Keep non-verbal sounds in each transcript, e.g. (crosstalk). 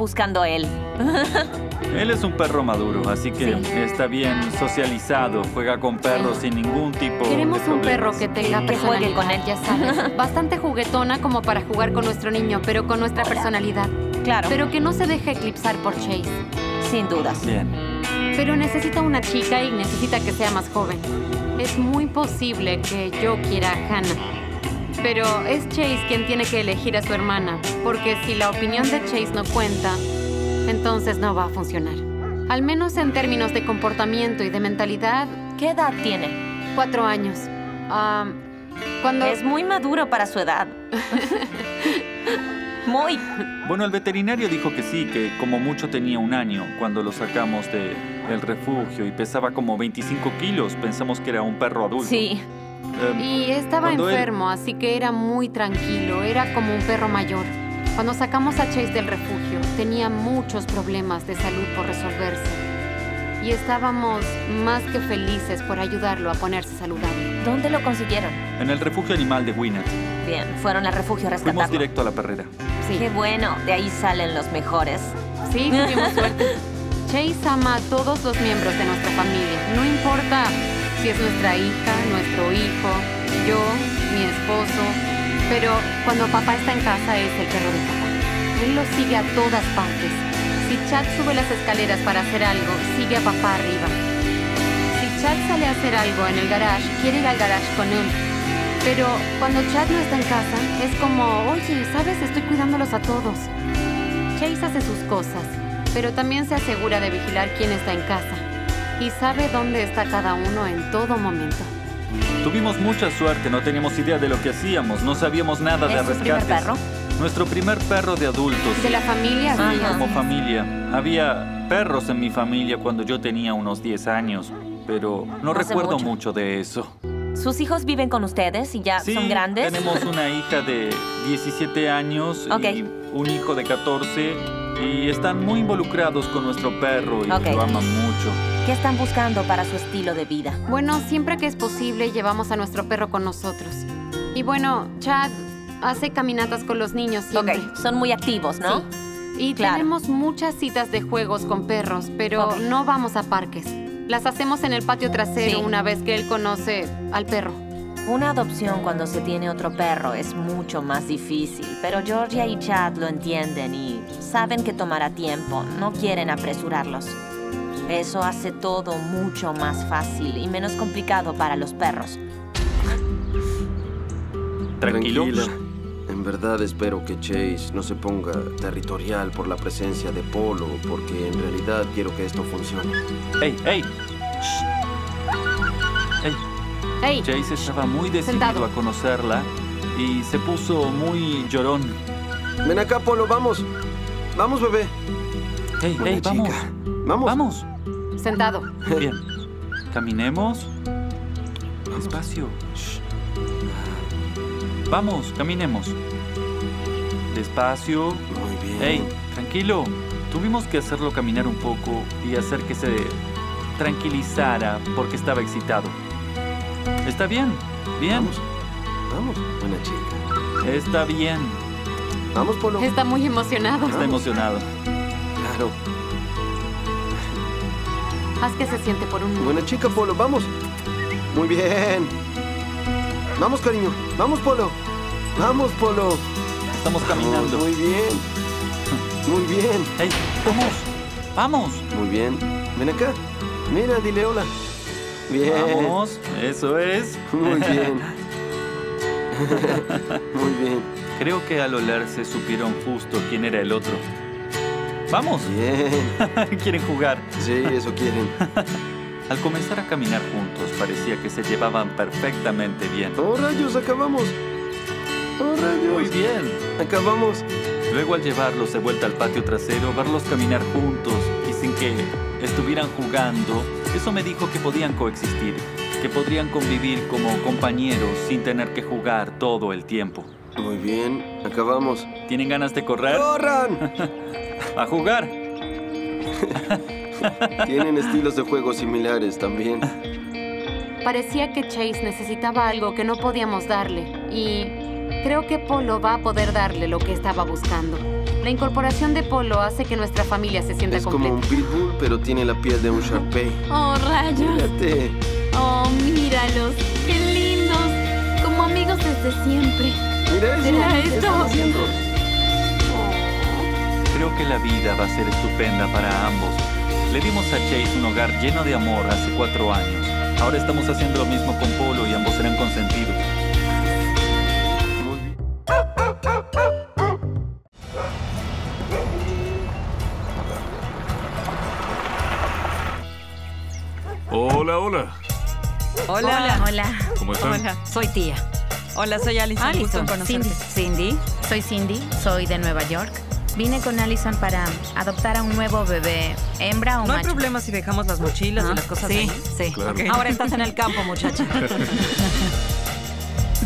buscando? ¿Qué está buscando él? Él es un perro maduro, así que Sí. está bien socializado, juega con perros sin ningún tipo Queremos de un perro que tenga Que juegue personalidad, con él. ya sabes. Bastante juguetona como para jugar con nuestro niño, pero con nuestra personalidad. Claro, Pero que no se deje eclipsar por Chase. sin dudas. Bien. Pero necesita una chica y necesita que sea más joven. Es muy posible que yo quiera a Hannah. Pero es Chase quien tiene que elegir a su hermana, porque si la opinión de Chase no cuenta, entonces no va a funcionar. Al menos en términos de comportamiento y de mentalidad, ¿Qué edad tiene? cuatro años. Ah, cuando... Es muy maduro para su edad. (laughs) muy. Bueno, el veterinario dijo que sí, que como mucho tenía un año cuando lo sacamos del refugio y pesaba como 25 kilos. Pensamos que era un perro adulto. Sí. Em, Y estaba Cuando él- enfermo, así que era muy tranquilo, era como un perro mayor. Cuando sacamos a Chase del refugio, tenía muchos problemas de salud por resolverse. Y estábamos más que felices por ayudarlo a ponerse saludable. ¿Dónde lo consiguieron? en el refugio animal de Winnet. Bien, fueron al refugio a Fuimos rescatarlo. directo a la perrera. Sí, Qué bueno, de ahí salen los mejores. sí, tuvimos suerte. (laughs) Chase ama a todos los miembros de nuestra familia. No importa si es nuestra hija, nuestro hijo, yo, mi esposo. Pero cuando papá está en casa es el perro de papá. Él lo sigue a todas partes. Si Chad sube las escaleras para hacer algo, sigue a papá arriba. Si Chad sale a hacer algo en el garage, quiere ir al garage con él. Pero cuando Chad no está en casa, es como, oye, ¿sabes? Estoy cuidándolos a todos. Chase hace sus cosas, pero también se asegura de vigilar quién está en casa. Y sabe dónde está cada uno en todo momento. Tuvimos mucha suerte, no teníamos idea de lo que hacíamos, no sabíamos nada de ¿Es su primer rescates. perro? Nuestro primer perro de adultos. De la familia, sí, Ajá. como familia. Había perros en mi familia cuando yo tenía unos 10 años, pero no Hace recuerdo mucho. mucho de eso. ¿Sus hijos viven con ustedes y ya Sí, son grandes? tenemos una hija de 17 años Ok. y un hijo de 14 y están muy involucrados con nuestro perro y Ok. lo aman mucho. ¿Qué están buscando para su estilo de vida? Bueno, siempre que es posible llevamos a nuestro perro con nosotros. Y bueno, Chad hace caminatas con los niños siempre. Ok, son muy activos, ¿no? Y Claro. tenemos muchas citas de juegos con perros, pero no vamos a parques. Las hacemos en el patio trasero Sí. una vez que él conoce al perro. Una adopción cuando se tiene otro perro es mucho más difícil, pero Georgia y Chad lo entienden y saben que tomará tiempo, no quieren apresurarlos. Eso hace todo mucho más fácil y menos complicado para los perros. ¿Tranquilo? Tranquila. En verdad espero que Chase no se ponga territorial por la presencia de Polo, porque en realidad quiero que esto funcione. ¡Ey, ey! Shh. ¡Ey! ¡Hey! Chase estaba muy decidido Sentado. a conocerla y se puso muy llorón. Ven acá, Polo, vamos. Vamos, bebé. ¡Ey, Buena ey, vamos! chica. Vamos. ¡Vamos! Sentado. Bien. Caminemos. Despacio. Shh. Vamos, caminemos. Despacio. Muy bien. ¡Ey! Tranquilo. Tuvimos que hacerlo caminar un poco y hacer que se tranquilizara porque estaba excitado. Está bien. Bien. Vamos. Vamos. Buena chica. Está bien. Vamos, Polo. Está muy emocionado. Está emocionado. Claro. Haz que se siente por un minuto. Buena chica, Polo. Vamos. Muy bien. Vamos, cariño. Vamos, Polo. Vamos, Polo. Estamos Vamos, caminando. Muy bien. Muy bien. ¡Ey! ¡Vamos! ¡Vamos! Muy bien. Ven acá. Mira, dile hola. Bien. ¡Vamos! Eso es. Muy bien. (laughs) Muy bien. Creo que al olerse supieron justo quién era el otro. ¡Vamos! Bien. (laughs) Quieren jugar. Sí, eso quieren. (laughs) Al comenzar a caminar juntos, parecía que se llevaban perfectamente bien. ¡Oh, rayos! Acabamos. ¡Oh, rayos! Muy bien. Acabamos. Luego al llevarlos de vuelta al patio trasero, verlos caminar juntos y sin que estuvieran jugando, eso me dijo que podían coexistir, que podrían convivir como compañeros sin tener que jugar todo el tiempo. Muy bien. Acabamos. ¿Tienen ganas de correr? ¡Corran! (laughs) ¡A jugar! Tienen estilos de juego similares también. Parecía que Chase necesitaba algo que no podíamos darle y creo que Polo va a poder darle lo que estaba buscando. La incorporación de Polo hace que nuestra familia se sienta Es como completa. un pitbull, pero tiene la piel de un Sharpei. Oh, rayos. Mírate. Oh, míralos. Qué lindos. Como amigos desde siempre. Mira eso. Mira ¿Qué esto. Creo que la vida va a ser estupenda para ambos. Le dimos a Chase un hogar lleno de amor hace cuatro años. Ahora estamos haciendo lo mismo con Polo y ambos serán consentidos. Hola, hola. Hola. Hola, ¿Cómo están? Hola. soy tía. Hola, soy Alison. Gusto en Alison, conocerte. Cindy. Cindy, soy Cindy, soy de Nueva York. Vine con Allison para adoptar a un nuevo bebé, hembra o No hay macho. problema si dejamos las mochilas y las cosas sí, ahí. sí. Claro. Ahora estás en el campo, muchacha. (laughs)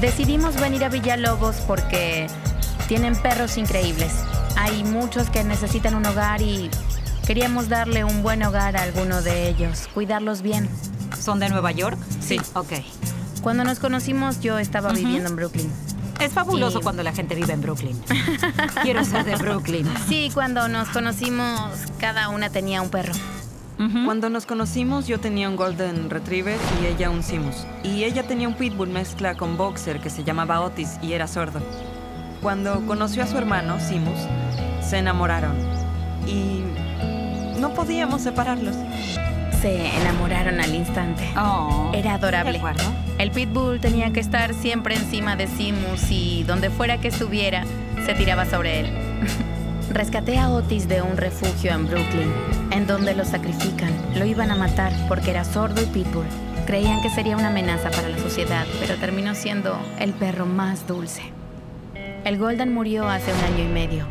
Decidimos venir a Villalobos porque tienen perros increíbles. Hay muchos que necesitan un hogar y queríamos darle un buen hogar a alguno de ellos, cuidarlos bien. ¿Son de Nueva York? Sí. Ok. Cuando nos conocimos yo estaba viviendo en Brooklyn. Es fabuloso cuando la gente vive en Brooklyn. (laughs) Quiero ser de Brooklyn. Sí, cuando nos conocimos cada una tenía un perro. Cuando nos conocimos, yo tenía un Golden Retriever y ella un Simus. Y ella tenía un Pitbull mezcla con Boxer que se llamaba Otis y era sordo. Cuando conoció a su hermano, Simus, se enamoraron. Y no podíamos separarlos. Se enamoraron al instante. Oh, Era de adorable. acuerdo. El pitbull tenía que estar siempre encima de Simus y donde fuera que estuviera, se tiraba sobre él. (laughs) Rescaté a Otis de un refugio en Brooklyn, en donde lo sacrifican. Lo iban a matar porque era sordo y pitbull. Creían que sería una amenaza para la sociedad, pero terminó siendo el perro más dulce. El Golden murió hace un año y medio.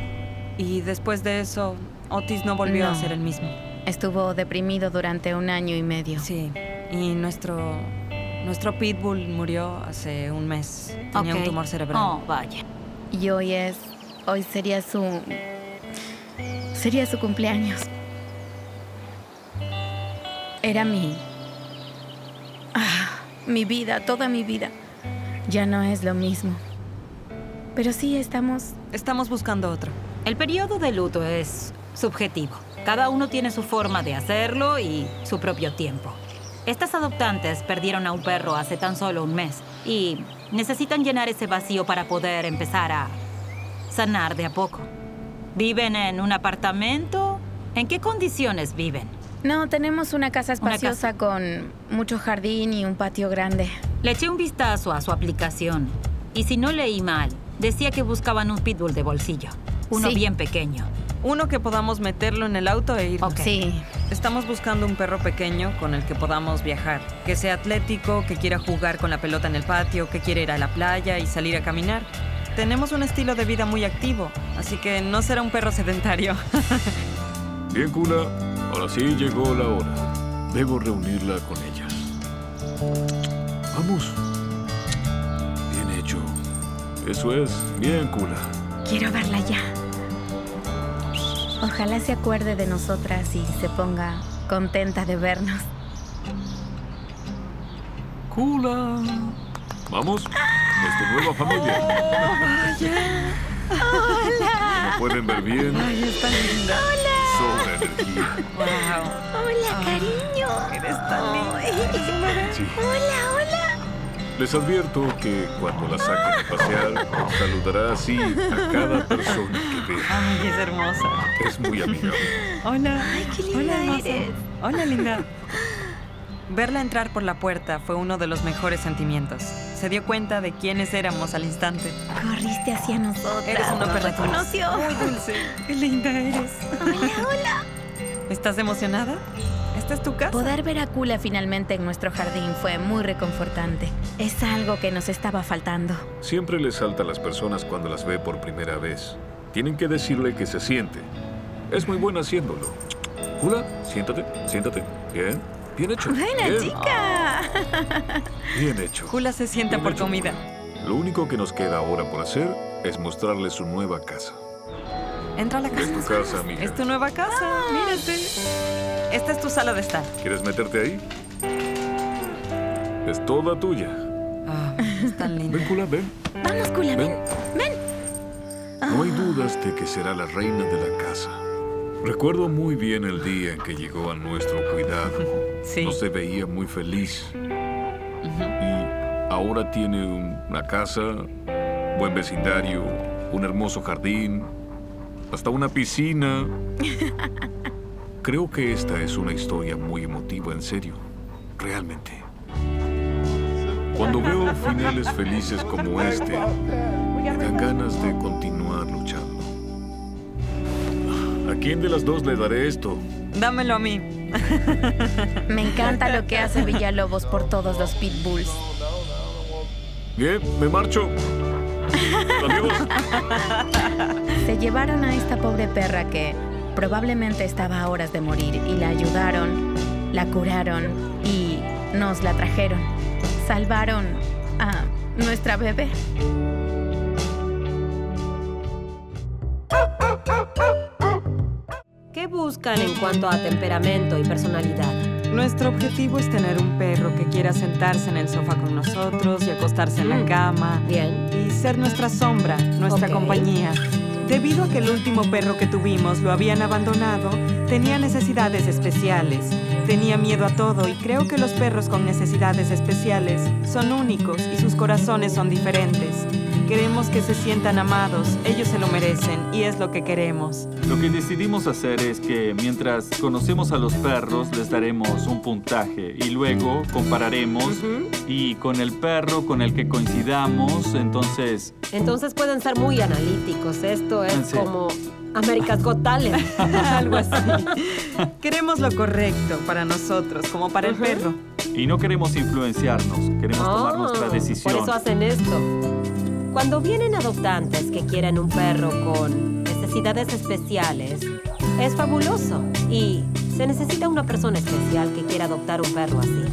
Y después de eso, Otis no volvió a ser el mismo. Estuvo deprimido durante un año y medio. Sí. Y nuestro, nuestro Pitbull murió hace un mes. Tenía un tumor cerebral. Oh, vaya. Y hoy es. Hoy sería su. Sería su cumpleaños. Era mi. Ah, mi vida, toda mi vida. Ya no es lo mismo. Pero sí estamos. Estamos buscando otro. El periodo de luto es subjetivo. Cada uno tiene su forma de hacerlo y su propio tiempo. Estas adoptantes perdieron a un perro hace tan solo un mes y necesitan llenar ese vacío para poder empezar a sanar de a poco. ¿Viven en un apartamento? ¿En qué condiciones viven? No, tenemos una casa Una espaciosa con mucho jardín y un patio grande. Le eché un vistazo a su aplicación y si no leí mal, decía que buscaban un pitbull de bolsillo. Uno Sí. bien pequeño. Uno que podamos meterlo en el auto e irnos. Ok. Sí. Estamos buscando un perro pequeño con el que podamos viajar. Que sea atlético, que quiera jugar con la pelota en el patio, que quiera ir a la playa y salir a caminar. Tenemos un estilo de vida muy activo, así que no será un perro sedentario. (laughs) Bien, Kula. Ahora sí llegó la hora. Debo reunirla con ellas. Vamos. Bien hecho. Eso es. Bien, Kula. Quiero verla ya. Ojalá se acuerde de nosotras y se ponga contenta de vernos. Kula. Vamos. Es tu nueva familia. Hola. pueden ver bien. Ay, está linda. Sobra energía. Wow. Hola, cariño. Eres tan linda. Sí. Hola, hola. Les advierto que cuando la saquen a pasear, saludará así a cada persona Ay, es hermosa. Es muy amigable. (laughs) Hola. Ay, qué linda Hola, hermosa. eres. Hola, linda. (laughs) Verla entrar por la puerta fue uno de los mejores sentimientos. Se dio cuenta de quiénes éramos al instante. Corriste hacia nosotras. Eres una perra reconoció. Muy dulce. (laughs) Qué linda eres. Hola, hola. ¿Estás emocionada? ¿Esta es tu casa? Poder ver a Kula finalmente en nuestro jardín fue muy reconfortante. Es algo que nos estaba faltando. Siempre le salta a las personas cuando las ve por primera vez. Tienen que decirle que se siente. Es muy buena haciéndolo. Kula, siéntate, siéntate. Bien, bien hecho. Buena bien, chica. Bien hecho. Kula se sienta Bien por hecho, comida. Lo único que nos queda ahora por hacer es mostrarle su nueva casa. Entra a la casa. Es tu casa, amiga. Es tu nueva casa. Mírate. Esta es tu sala de estar. ¿Quieres meterte ahí? Es toda tuya. Ah, es tan linda. Ven, Kula, ven. Vamos, Kula, ven. Ven. No hay dudas de que será la reina de la casa. Recuerdo muy bien el día en que llegó a nuestro cuidado. Sí. No se veía muy feliz. Y ahora tiene un- una casa, buen vecindario, un hermoso jardín, hasta una piscina. (laughs) Creo que esta es una historia muy emotiva, en serio. Realmente. Cuando veo finales felices como este, me dan ganas de continuar quién de las dos le daré esto? Dámelo a mí. Me encanta lo que hace Villalobos por todos los pitbulls. Bien, me marcho. Amigos. Se llevaron a esta pobre perra que probablemente estaba a horas de morir y la ayudaron, la curaron y nos la trajeron. Salvaron a nuestra bebé. Buscan en cuanto a temperamento y personalidad? Nuestro objetivo es tener un perro que quiera sentarse en el sofá con nosotros y acostarse en la Mm. cama. Bien. Y ser nuestra sombra, nuestra compañía. Debido a que el último perro que tuvimos lo habían abandonado, tenía necesidades especiales. Tenía miedo a todo y creo que los perros con necesidades especiales son únicos y sus corazones son diferentes. Queremos que se sientan amados, ellos se lo merecen y es lo que queremos. Lo que decidimos hacer es que mientras conocemos a los perros les daremos un puntaje y luego compararemos y con el perro con el que coincidamos, entonces Entonces pueden ser muy analíticos. Esto es Sí. como America's Got Talent. (laughs) Algo así. (laughs) Queremos lo correcto para nosotros, como para el perro. y no queremos influenciarnos, queremos tomar Ah, nuestra decisión. Por eso hacen esto. Cuando vienen adoptantes que quieren un perro con necesidades especiales, es fabuloso. Y se necesita una persona especial que quiera adoptar un perro así.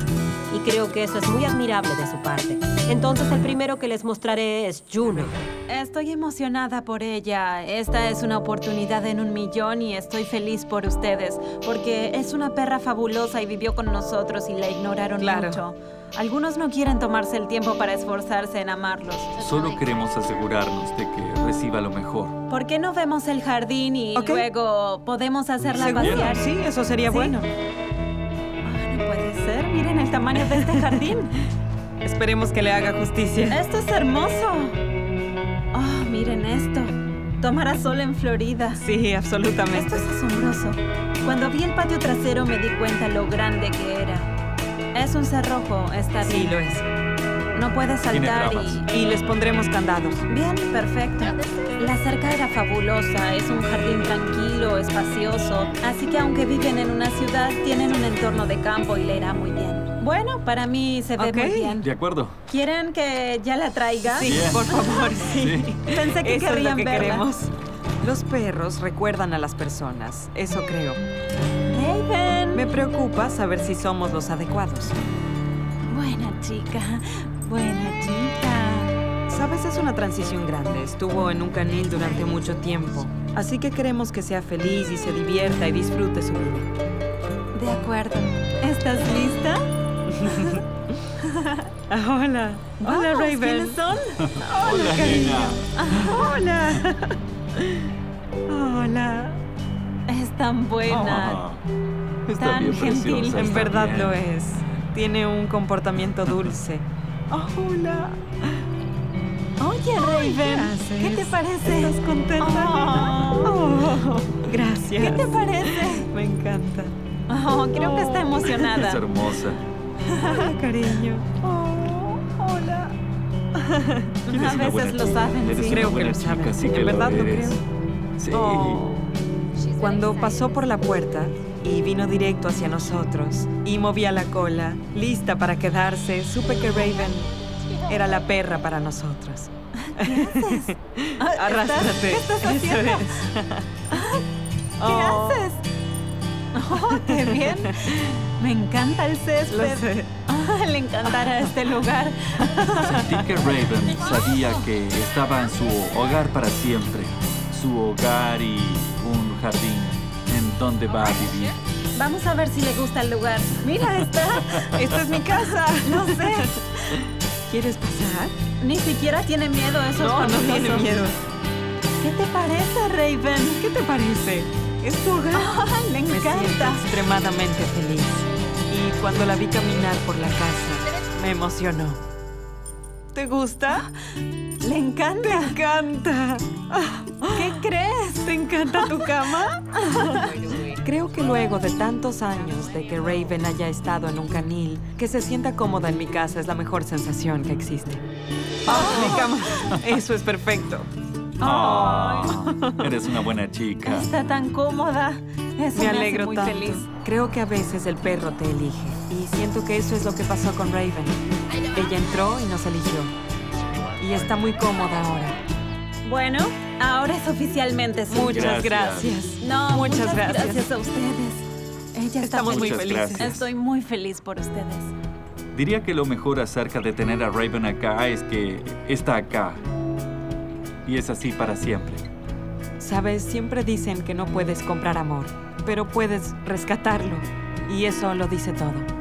Y creo que eso es muy admirable de su parte. Entonces el primero que les mostraré es Juno. Estoy emocionada por ella. Esta es una oportunidad en un millón y estoy feliz por ustedes, porque es una perra fabulosa y vivió con nosotros y la ignoraron Claro. mucho. Algunos no quieren tomarse el tiempo para esforzarse en amarlos. Solo queremos asegurarnos de que reciba lo mejor. ¿Por qué no vemos el jardín y luego podemos hacerla ¿Seguro? pasear? Sí, eso sería Sí. bueno. Ah, no puede ser. Miren el tamaño de este jardín. (laughs) Esperemos que le haga justicia. Esto es hermoso. Miren esto. Tomará sol en Florida. Sí, absolutamente. Esto es asombroso. Cuando vi el patio trasero me di cuenta lo grande que era. Es un cerrojo, está Sí, bien. lo es. No puede Tiene saltar y... Y les pondremos candados. Bien, perfecto. La cerca era fabulosa, es un jardín tranquilo, espacioso, así que aunque viven en una ciudad, tienen un entorno de campo y le irá muy bien. Bueno, para mí se ve muy bien. ¿De acuerdo? ¿Quieren que ya la traiga? Sí, Bien. por favor, (laughs) sí. Sí. Pensé que Eso es lo querrían que verla. queremos. Los perros recuerdan a las personas, eso creo. Raven. Me preocupa saber si somos los adecuados. Buena chica, buena chica. Sabes, es una transición grande. Estuvo en un canil durante mucho tiempo. Así que queremos que sea feliz y se divierta y disfrute su vida. De acuerdo. ¿Estás lista? Ah, (laughs) hola. Hola, Vamos, Raven. ¿Quiénes son? Hola, nena. (laughs) Hola. Hola. Es tan buena. Ah, está Tan bien gentil. preciosa, En verdad bien. lo es. Tiene un comportamiento dulce. Ah, (laughs) hola. Oye, Raven, ¿qué ¿qué te parece? ¿Estás contenta? Oh. Oh, gracias. ¿Qué te parece? Me encanta. Oh, creo que está Es emocionada. hermosa. Hola, (laughs) cariño. Oh, hola. A veces lo saben, sí. Creo que lo saben. sí En verdad lo creo. Sí. Oh. Cuando pasó por la puerta y vino directo hacia nosotros y movía la cola, lista para quedarse, supe que Raven era la perra para nosotros. Ah, (laughs) Arrástrate. ¿Qué estás Eso haciendo? es. (laughs) ¿Qué Oh, haces? Oh, qué bien. Me encanta el Lo césped. sé. Ah, le encantará este lugar. Sentí que Raven sabía que estaba en su hogar para siempre. Su hogar y un jardín en donde va a vivir. Vamos a ver si le gusta el lugar. Mira, está. Esta es mi casa. No sé. ¿Quieres pasar? Ni siquiera tiene miedo. Eso No, es no tiene miedo. ¿Qué te parece, Raven? ¿Qué te parece? Es tu hogar. Me siento encanta. extremadamente feliz. Y cuando la vi caminar por la casa, me emocionó. ¿Te gusta? Le encanta. ¡Me encanta! ¿Qué crees? ¿Te encanta tu cama? Creo que luego de tantos años de que Raven haya estado en un canil, que se sienta cómoda en mi casa es la mejor sensación que existe. ¡Ah, mi cama! Eso es perfecto. Ah, eres una buena chica. Está tan cómoda. Eso Me me, alegro hace muy tanto. feliz. Creo que a veces el perro te elige. Y siento que eso es lo que pasó con Raven. Ella entró y nos eligió. Y está muy cómoda ahora. Bueno, ahora es oficialmente su. Muchas Gracias. gracias. No, Muchas muchas, gracias. gracias. a ustedes. Ella está Estamos muy felices. gracias. Estoy muy feliz por ustedes. Diría que lo mejor acerca de tener a Raven acá es que está acá. Y es así para siempre. Sabes, siempre dicen que no puedes comprar amor, pero puedes rescatarlo. Y eso lo dice todo.